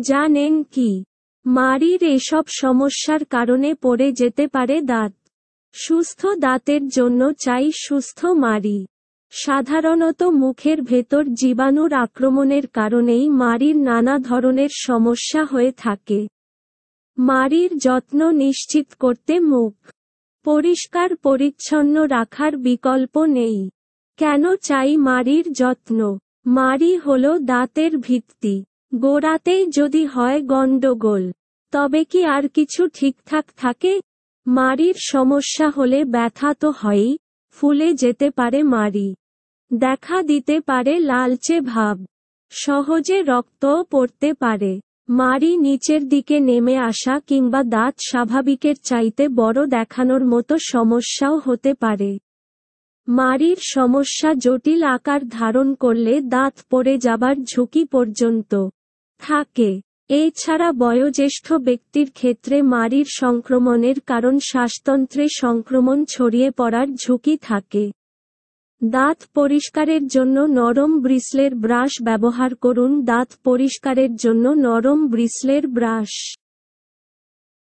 জানেন কি? মাড়ির এসব সমস্যার কারণে পড়ে যেতে পারে দাঁত। সুস্থ দাঁতের জন্য চাই সুস্থ মাড়ি সাধারণত মুখের ভেতর জীবাণুর আক্রমণের কারণেই মাড়ির নানা ধরনের সমস্যা হয়ে থাকে। মাড়ির যত্ন নিশ্চিত করতে মুখ পরিষ্কার পরিচ্ছন্ন রাখার বিকল্প নেই। কেন চাই মাড়ির যত্ন? মাড়ি হল দাঁতের ভিত্তি। গোড়াতেই যদি হয় গণ্ডগোল, তবে কি আর কিছু ঠিকঠাক থাকে? মাড়ির সমস্যা হলে ব্যথা তো হয়ই, ফুলে যেতে পারে মাড়ি, দেখা দিতে পারে লালচে ভাব, সহজে রক্তও পড়তে পারে। মাড়ি নিচের দিকে নেমে আসা কিংবা দাঁত স্বাভাবিকের চাইতে বড় দেখানোর মতো সমস্যাও হতে পারে। মাড়ির সমস্যা জটিল আকার ধারণ করলে দাঁত পড়ে যাবার ঝুঁকি পর্যন্ত থাকে। এছাড়া বয়োজ্যেষ্ঠ ব্যক্তির ক্ষেত্রে মারির সংক্রমণের কারণ শ্বাসতন্ত্রে সংক্রমণ ছড়িয়ে পড়ার ঝুঁকি থাকে। দাঁত পরিষ্কারের জন্য নরম ব্রিসলের ব্রাশ ব্যবহার করুন। দাঁত পরিষ্কারের জন্য নরম ব্রিসলের ব্রাশ।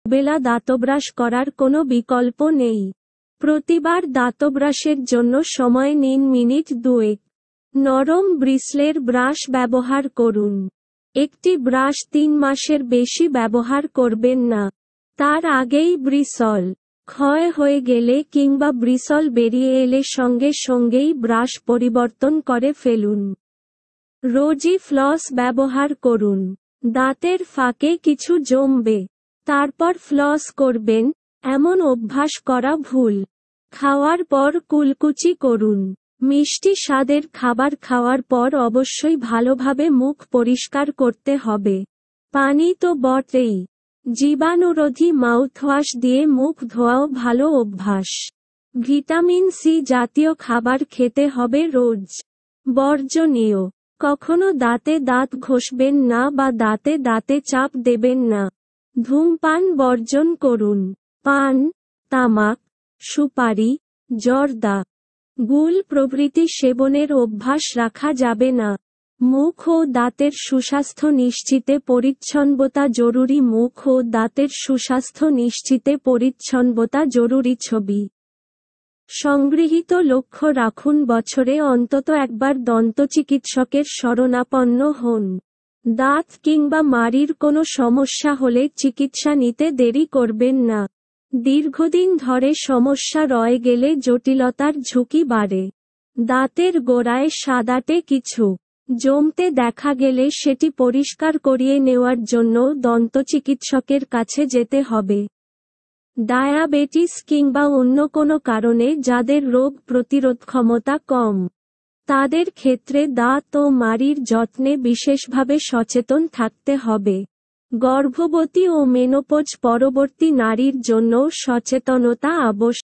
বেলা দাঁতব্রাশ করার কোনো বিকল্প নেই। প্রতিবার দাঁতব্রাশের জন্য সময় নিন মিনিট দুয়েক। নরম ব্রিসলের ব্রাশ ব্যবহার করুন। একটি ব্রাশ তিন মাসের বেশি ব্যবহার করবেন না। তার আগেই ব্রিসল ক্ষয় হয়ে গেলে কিংবা ব্রিসল বেরিয়ে এলে সঙ্গে সঙ্গেই ব্রাশ পরিবর্তন করে ফেলুন। রোজই ফ্লস ব্যবহার করুন। দাঁতের ফাঁকে কিছু জমবে। তারপর ফ্লস করবেন, এমন অভ্যাস করা ভুল। খাওয়ার পর কুলকুচি করুন। মিষ্টি স্বাদের খাবার খাওয়ার পর অবশ্যই ভালোভাবে মুখ পরিষ্কার করতে হবে। পানি তো বটেই। জীবাণুরোধী মাউথওয়াশ দিয়ে মুখ ধোয়াও ভালো অভ্যাস। ভিটামিন সি জাতীয় খাবার খেতে হবে রোজ। বর্জনীয়। কখনো দাঁতে দাঁত ঘষবেন না বা দাঁতে দাঁতে চাপ দেবেন না। ধূমপান বর্জন করুন। পান, তামাক, সুপারি, জর্দা গুল প্রভৃতি সেবনের অভ্যাস রাখা যাবে না। মুখ ও দাঁতের সুস্বাস্থ্য নিশ্চিতে পরিচ্ছন্নতা জরুরি। মুখ ও দাঁতের সুস্বাস্থ্য নিশ্চিতে পরিচ্ছন্নতা জরুরি ছবি। সংগৃহীত লক্ষ্য রাখুন, বছরে অন্তত একবার দন্তচিকিৎসকের শরণাপন্ন হন। দাঁত কিংবা মাড়ির কোনো সমস্যা হলে চিকিৎসা নিতে দেরি করবেন না। দীর্ঘদিন ধরে সমস্যা রয়ে গেলে জটিলতার ঝুঁকি বাড়ে। দাঁতের গোড়ায় সাদাটে কিছু জমতে দেখা গেলে সেটি পরিষ্কার করিয়ে নেওয়ার জন্য দন্ত চিকিৎসকের কাছে যেতে হবে। ডায়াবেটিস কিংবা অন্য কোনো কারণে যাদের রোগ প্রতিরোধ ক্ষমতা কম, তাদের ক্ষেত্রে দাঁত ও মাড়ির যত্নে বিশেষভাবে সচেতন থাকতে হবে। গর্ভবতী ও মেনোপোজ পরবর্তী নারীর জন্য সচেতনতা আবশ্যক।